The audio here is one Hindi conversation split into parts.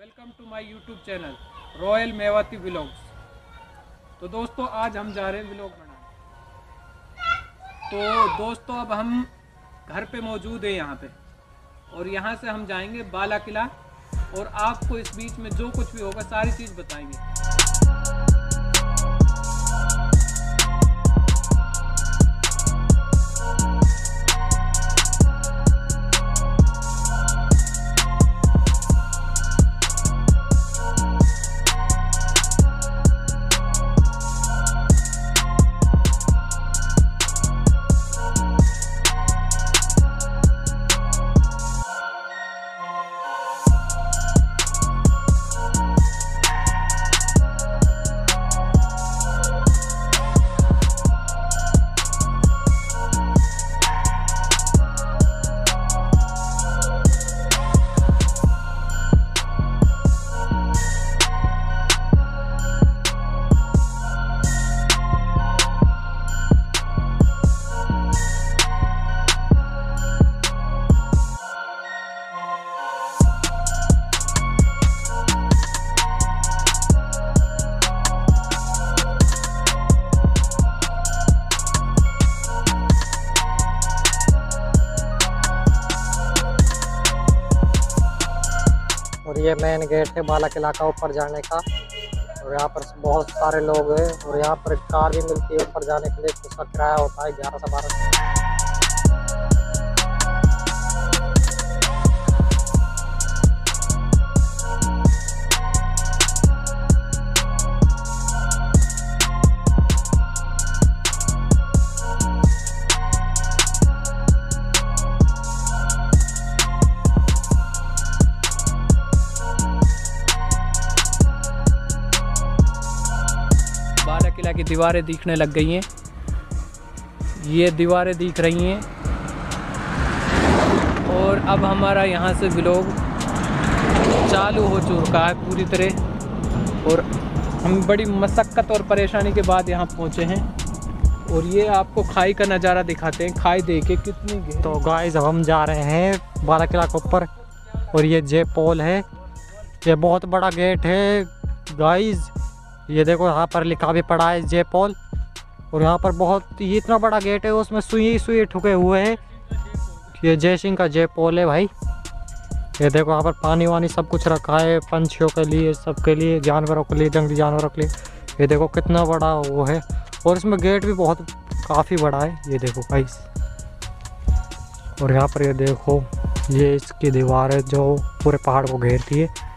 Welcome to my YouTube channel, Royal Mewati Vlogs तो दोस्तों, आज हम जा रहे हैं व्लॉग बनाने। तो दोस्तों, अब हम घर पे मौजूद है यहाँ पे। और यहाँ से हम जाएँगे बाला किला और आपको इस बीच में जो कुछ भी होगा, सारी चीज़ बताएँगे। ये मेन गेट है बाला किला का ऊपर जाने का। और यहाँ पर बहुत सारे लोग हैं और यहाँ पर कार भी मिलती है ऊपर जाने के लिए। उसका किराया होता है ग्यारह से बारह दीवारें दिखने लग गई हैं। ये दीवारें दिख रही हैं। और अब हमारा यहाँ से व्लॉग चालू हो चुका है पूरी तरह। और हम बड़ी मशक्क़त और परेशानी के बाद यहाँ पहुँचे हैं। और ये आपको खाई का नज़ारा दिखाते हैं। खाई देखे कितनी तो गाइस अब हम जा रहे हैं बारह किला के ऊपर। और ये जे पोल है। ये बहुत बड़ा गेट है। गाइस ये देखो यहाँ पर लिखा भी पड़ा है जे पोल। और यहाँ पर बहुत ये इतना बड़ा गेट है, उसमें सुई सुई ठुके हुए हैं। ये जय सिंह का जय पोल है भाई। ये देखो यहाँ पर पानी वानी सब कुछ रखा है, पंछियों के लिए, सबके लिए, जानवरों के लिए, जंगली जानवरों के लिए। ये देखो कितना बड़ा वो है। और इसमें गेट भी बहुत, काफ़ी बड़ा है, ये देखो भाई। और यहाँ पर ये देखो, ये इसकी दीवार है जो पूरे पहाड़ को घेरती है।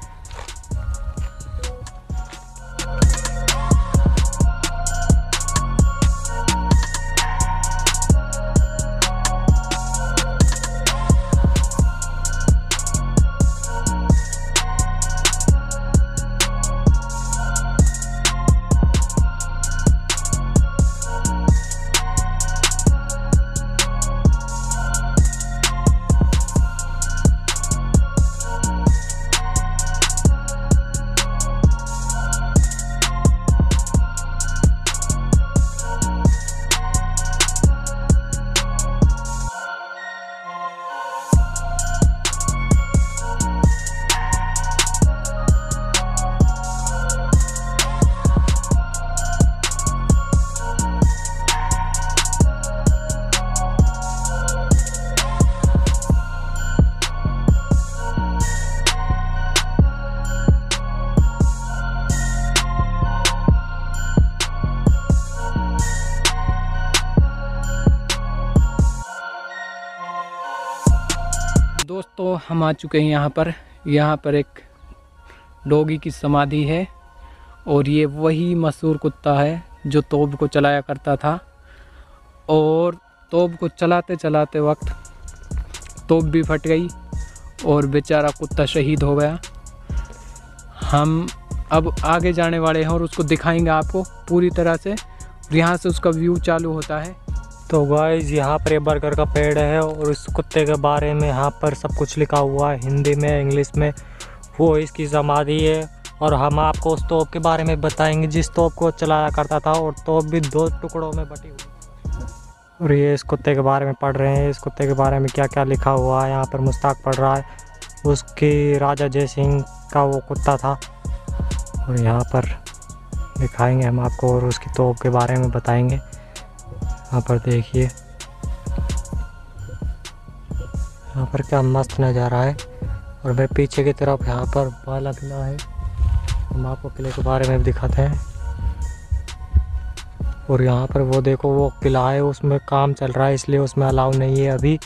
हम आ चुके हैं यहाँ पर। यहाँ पर एक डोगी की समाधि है और ये वही मशहूर कुत्ता है जो तोब को चलाया करता था। और तोब को चलाते चलाते वक्त तोप भी फट गई और बेचारा कुत्ता शहीद हो गया। हम अब आगे जाने वाले हैं और उसको दिखाएँगे आपको पूरी तरह से। यहाँ से उसका व्यू चालू होता है। तो गाइस यहाँ पर ये बर्गर का पेड़ है और इस कुत्ते के बारे में यहाँ पर सब कुछ लिखा हुआ है, हिंदी में इंग्लिश में। वो इसकी समाधि है और हम आपको उस तोप के बारे में बताएँगे, जिस तोप को चलाया करता था और तोप भी दो टुकड़ों में बटी हुई और ये इस कुत्ते के बारे में पढ़ रहे हैं, इस कुत्ते के बारे में क्या क्या लिखा हुआ है, यहाँ पर मुश्ताक पढ़ रहा है। उसकी राजा जय सिंह का वो कुत्ता था। और यहाँ पर दिखाएँगे हम आपको और उसकी तोप के बारे में बताएँगे। यहाँ पर देखिए। यहाँ पर क्या मस्त नज़ारा है। और मैं पीछे की तरफ़ यहाँ पर बाला किला है। हम आपको किले के बारे में भी दिखाते हैं। और यहाँ पर वो देखो वो किला है उसमें काम चल रहा है इसलिए उसमें अलाउ नहीं है। अभी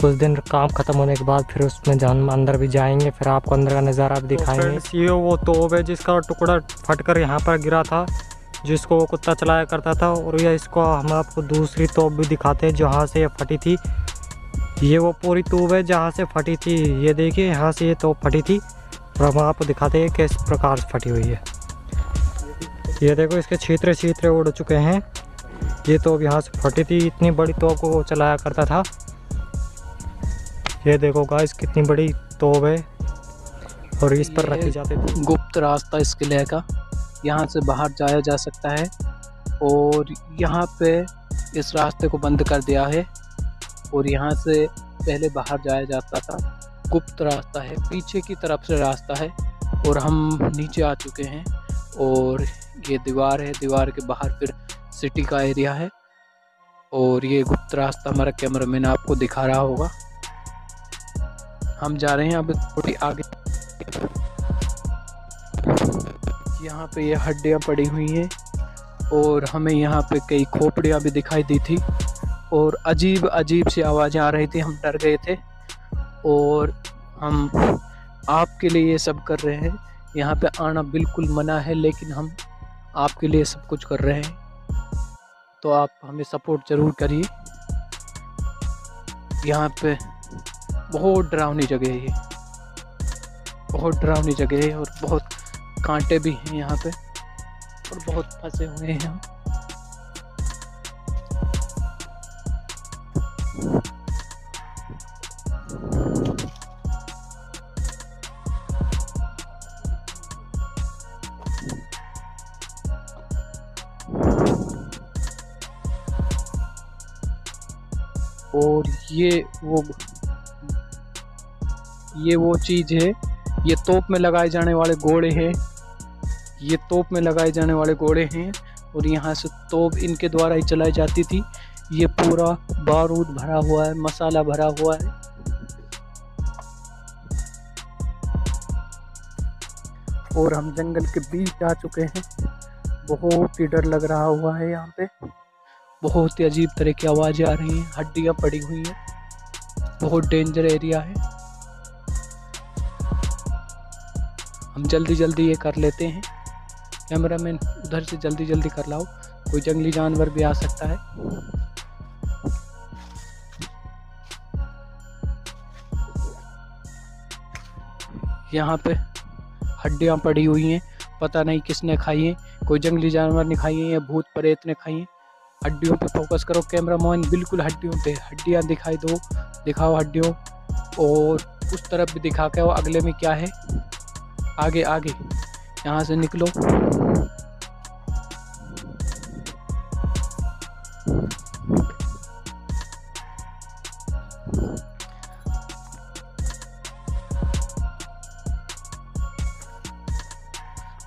कुछ दिन काम ख़त्म होने के बाद फिर उसमें जान अंदर भी जाएँगे फिर आपको अंदर का नज़ारा भी दिखाएँगे। तो ये वो तोब है जिसका टुकड़ा फटकर यहाँ पर गिरा था। जिसको वो कुत्ता चलाया करता था और ये इसको हम आपको दूसरी तोप भी दिखाते हैं जहाँ से ये फटी थी। ये वो पूरी तोब है जहाँ से फटी थी। ये देखिए, यहाँ से ये तोप फटी थी और हम आपको दिखाते हैं किस प्रकार से फटी हुई है। ये देखो, इसके छीतरे छीतरे उड़ चुके हैं। ये तो अब यहाँ से फटी थी। इतनी बड़ी तोप को वो चलाया करता था। ये देखो गाइस, कितनी बड़ी तोप है और इस पर रखी जाती थी। गुप्त रास्ता इस किले का। यहाँ से बाहर जाया जा सकता है और यहाँ पे इस रास्ते को बंद कर दिया है और यहाँ से पहले बाहर जाया जाता था। गुप्त रास्ता है, पीछे की तरफ़ से रास्ता है और हम नीचे आ चुके हैं और ये दीवार है, दीवार के बाहर फिर सिटी का एरिया है और ये गुप्त रास्ता हमारा कैमरा मैन आपको दिखा रहा होगा। हम जा रहे हैं अब थोड़ी आगे। यहाँ पे ये हड्डियाँ पड़ी हुई हैं और हमें यहाँ पे कई खोपड़ियाँ भी दिखाई दी थी और अजीब अजीब सी आवाज़ें आ रही थी। हम डर गए थे और हम आपके लिए ये सब कर रहे हैं। यहाँ पे आना बिल्कुल मना है, लेकिन हम आपके लिए सब कुछ कर रहे हैं। तो आप हमें सपोर्ट ज़रूर करिए। यहाँ पे बहुत डरावनी जगह है ये। बहुत डरावनी जगह है और बहुत कांटे भी हैं यहाँ पे और बहुत फंसे हुए हैं और ये वो ये वो चीज़ है, ये तोप में लगाए जाने वाले घोड़े हैं। ये तोप में लगाए जाने वाले घोड़े हैं और यहाँ से तोप इनके द्वारा ही चलाई जाती थी। ये पूरा बारूद भरा हुआ है, मसाला भरा हुआ है। और हम जंगल के बीच जा चुके हैं। बहुत ही डर लग रहा हुआ है यहाँ पे। बहुत ही अजीब तरह की आवाज़ें आ रही हैं। हड्डियाँ पड़ी हुई हैं। बहुत डेंजर एरिया है। हम जल्दी जल्दी ये कर लेते हैं। कैमरा मैन उधर से जल्दी जल्दी कर लाओ। कोई जंगली जानवर भी आ सकता है। यहाँ पे हड्डियाँ पड़ी हुई हैं। पता नहीं किसने खाई हैं। कोई जंगली जानवर ने खाई हैं या भूत प्रेत ने खाई हैं। हड्डियों पे फोकस करो। कैमरा मैन बिल्कुल हड्डियों पे हड्डियाँ दिखाई दो। दिखाओ हड्डियों। और उस तरफ़ भी दिखा के वो अगले में क्या है? आगे आगे। यहाँ से निकलो।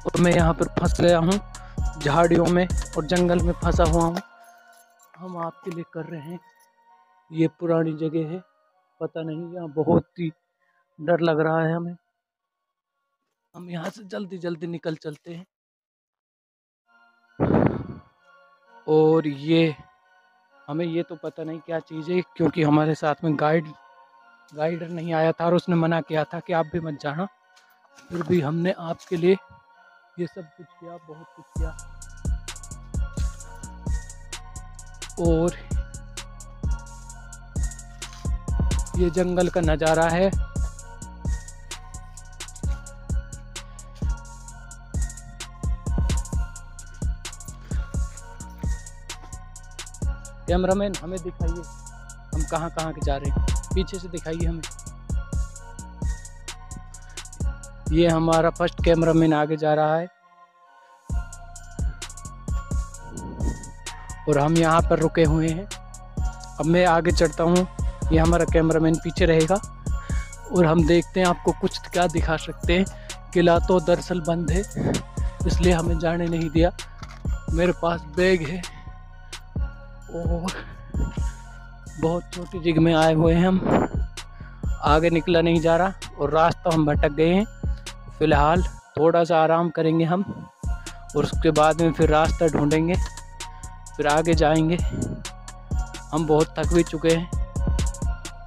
और मैं यहाँ पर फंस गया हूँ, झाड़ियों में और जंगल में फंसा हुआ हूँ। हम आपके लिए कर रहे हैं। ये पुरानी जगह है, पता नहीं, यहाँ बहुत ही डर लग रहा है हमें। हम यहाँ से जल्दी जल्दी निकल चलते हैं। और ये, हमें ये तो पता नहीं क्या चीज़ है, क्योंकि हमारे साथ में गाइड, गाइडर नहीं आया था और उसने मना किया था कि आप भी मत जाना। फिर भी हमने आपके लिए ये सब कुछ किया, बहुत कुछ किया। और ये जंगल का नज़ारा है। कैमरामैन, हमें दिखाइए। हम कहाँ कहाँ के जा रहे हैं? पीछे से दिखाइए हमें। ये हमारा फ़र्स्ट कैमरामैन आगे जा रहा है। और हम यहाँ पर रुके हुए हैं। अब मैं आगे चढ़ता हूँ। ये हमारा कैमरामैन पीछे रहेगा। और हम देखते हैं आपको कुछ क्या दिखा सकते हैं। किला तो दरअसल बंद है, इसलिए हमें जाने नहीं दिया। मेरे पास बैग है। और बहुत छोटी जगह में आए हुए हैं हम। आगे निकला नहीं जा रहा और रास्ता हम भटक गए हैं। फ़िलहाल थोड़ा सा आराम करेंगे हम और उसके बाद में फिर रास्ता ढूंढेंगे, फिर आगे जाएँगे। हम बहुत थक भी चुके हैं।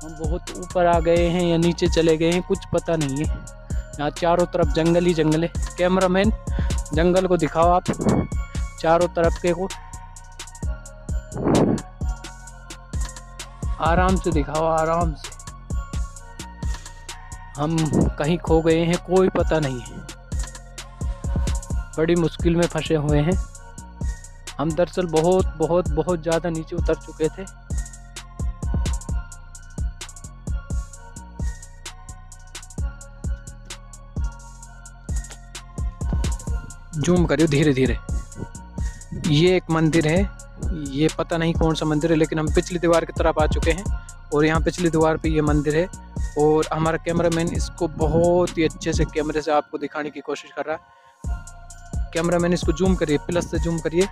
हम बहुत ऊपर आ गए हैं या नीचे चले गए हैं, कुछ पता नहीं है। यहाँ चारों तरफ़ जंगल ही जंगल है। कैमरामैन, जंगल को दिखाओ आप। चारों तरफ़ के को आराम से दिखाओ, आराम से। हम कहीं खो गए हैं, कोई पता नहीं है। बड़ी मुश्किल में फंसे हुए हैं। हम दरअसल बहुत बहुत बहुत ज़्यादा नीचे उतर चुके थे। जूम करियो धीरे धीरे ये एक मंदिर है। ये पता नहीं कौन सा मंदिर है, लेकिन हम पिछली दीवार की तरफ़ आ चुके हैं और यहाँ पिछली दीवार पे ये मंदिर है और हमारा कैमरामैन इसको बहुत ही अच्छे से कैमरे से आपको दिखाने की कोशिश कर रहा है। कैमरामैन इसको जूम करिए, प्लस से जूम करिए,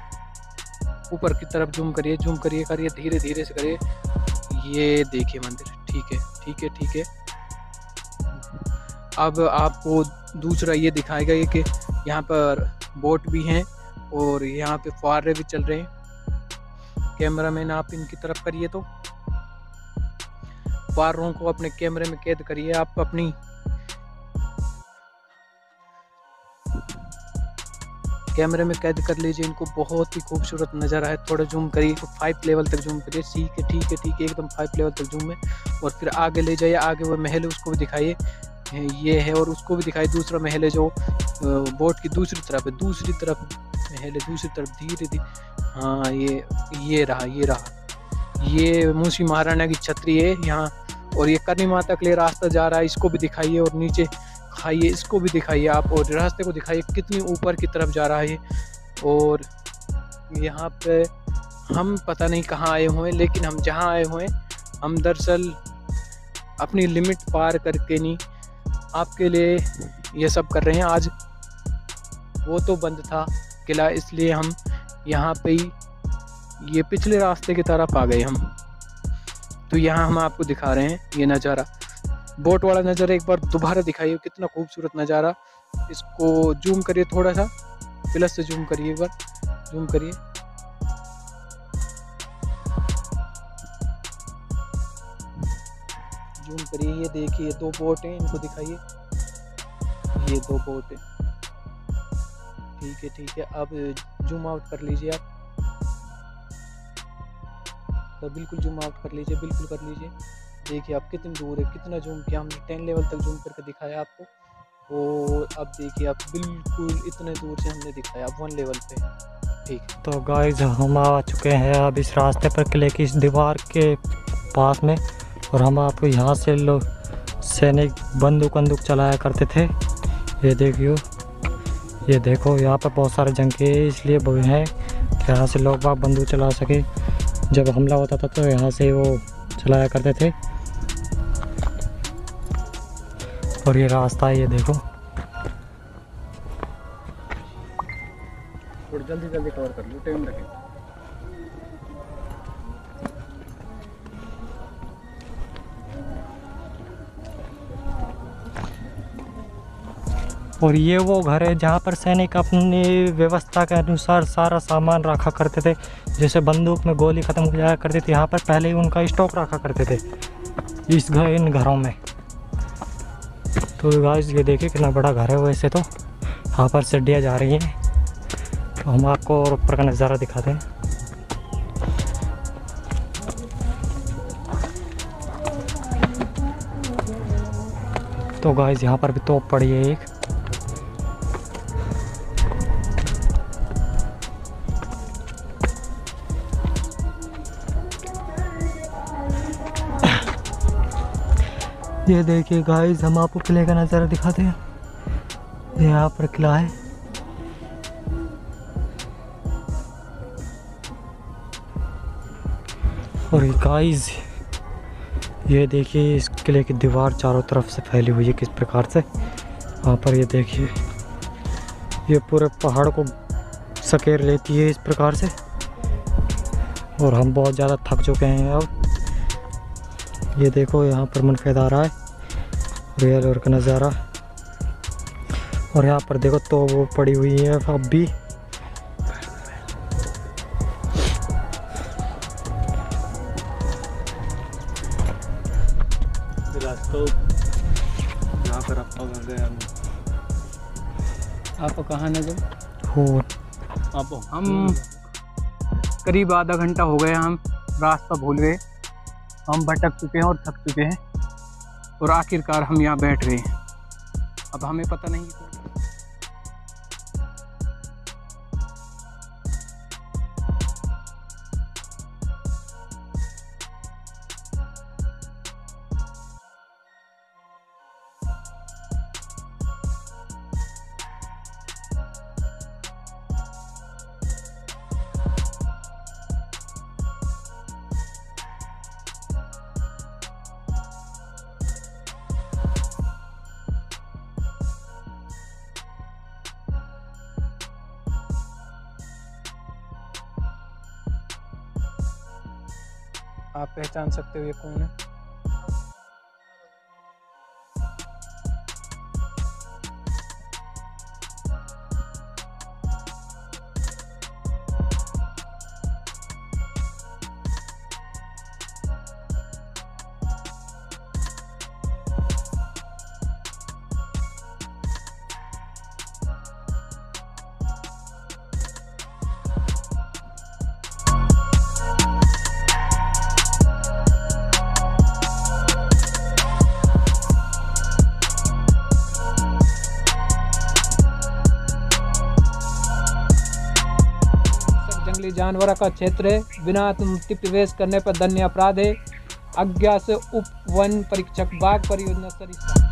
ऊपर की तरफ़ जूम करिए जूम करिए करिए, धीरे धीरे से करिए। ये देखिए मंदिर, ठीक है ठीक है ठीक है। अब आपको दूसरा ये दिखाएगा ये कि यहाँ पर बोट भी हैं और यहाँ पे फुहारे भी चल रहे हैं। कैमरा मैन आप इनकी तरफ़ करिए तो। फुहारों को अपने कैमरे में कैद करिए आप अपनी। कैमरे में कैद कर लीजिए, इनको बहुत ही खूबसूरत नज़ारा है। थोड़ा जूम करिए तो फाइव लेवल तक जूम करिए। ठीक है ठीक है ठीक है, एकदम फाइव लेवल तक जूम है और फिर आगे ले जाइए, आगे वो महल उसको भी दिखाइए। ये है और उसको भी दिखाई दूसरा महल है जो बोट की दूसरी तरफ़ है, दूसरी तरफ़ महल है, दूसरी तरफ़ धीरे धीरे हाँ ये ये रहा ये रहा। ये मुंशी महाराणा की छतरी है यहाँ और ये करनी माता के लिए रास्ता जा रहा है, इसको भी दिखाइए और नीचे खाइए, इसको भी दिखाइए आप और रास्ते को दिखाइए कितनी ऊपर की तरफ़ जा रहा है और यहाँ पे हम पता नहीं कहाँ आए हुए हैं, लेकिन हम जहाँ आए हुए हैं, हम दरअसल अपनी लिमिट पार करके नहीं आपके लिए ये सब कर रहे हैं। आज वो तो बंद था किला, इसलिए हम यहाँ पे ही ये पिछले रास्ते की तरफ़ आ गए हम। तो यहाँ हम आपको दिखा रहे हैं ये नज़ारा। बोट वाला नज़ारा एक बार दोबारा दिखाइए, कितना खूबसूरत नज़ारा। इसको जूम करिए थोड़ा सा। प्लस से जूम करिए एक बार। जूम करिए। जूम करिए, ये देखिए, दो बोट हैं इनको दिखाइए। ये दो बोट। हैं ठीक है ठीक है, अब जूम आउट कर लीजिए आप। तो बिल्कुल जूम आउट कर लीजिए, बिल्कुल कर लीजिए। देखिए आप कितनी दूर है, कितना जूम किया हमने टेन लेवल तक जूम करके दिखाया आपको। और अब देखिए आप बिल्कुल इतने दूर से हमने दिखाया अब वन लेवल पे। ठीक तो गाइज़ हम आ चुके हैं अब इस रास्ते पर किले की इस दीवार के पास में। और हम आपको यहाँ से लोग सैनिक बंदूक बंदूक चलाया करते थे। ये देखियो, ये देखो, यहाँ पर बहुत सारे जंगे इसलिए हैं कि यहाँ से लोग बाग बंदूक चला सके। जब हमला होता था तो यहाँ से वो चलाया करते थे। और ये रास्ता है ये देखो। जल्दी जल्दी कवर कर लो टाइम लगे और ये वो घर है जहाँ पर सैनिक अपनी व्यवस्था के अनुसार सारा सामान रखा करते थे, जैसे बंदूक में गोली ख़त्म हो जाया करती थी। यहाँ पर पहले ही उनका स्टॉक रखा करते थे, इस घर इन घरों में। तो गाइस ये देखिए कितना बड़ा घर है वैसे तो। यहाँ पर सीढ़ियाँ जा रही हैं। तो हम आपको और ऊपर का नज़ारा दिखाते हैं। तो गाइस यहाँ पर भी तोप पड़ी है एक। ये देखिए गाइस हम आपको किले का नज़ारा दिखाते हैं। यहाँ पर किला है। और ये गाइस ये देखिए इस किले की दीवार चारों तरफ़ से फैली हुई है किस प्रकार से। वहाँ पर ये देखिए, ये पूरे पहाड़ को सकेर लेती है इस प्रकार से। और हम बहुत ज़्यादा थक चुके हैं अब। ये देखो यहाँ पर मुनफेद आ रहा है रियल और का नज़ारा। और यहाँ पर देखो तो वो पड़ी हुई है अब भी। यहाँ पर गए हम आप कहाँ नज़र हो आप हम करीब आधा घंटा हो गया हम रास्ता भूल गए। हम भटक चुके हैं और थक चुके हैं। और आखिरकार हम यहाँ बैठ गए हैं। अब हमें पता नहीं आप पहचान सकते हो ये कौन है? जानवर का क्षेत्र है। बिना अनुमति प्रवेश करने पर धन्य अपराध है। अज्ञा से उप वन परीक्षक बाघ परियोजना सरिस्का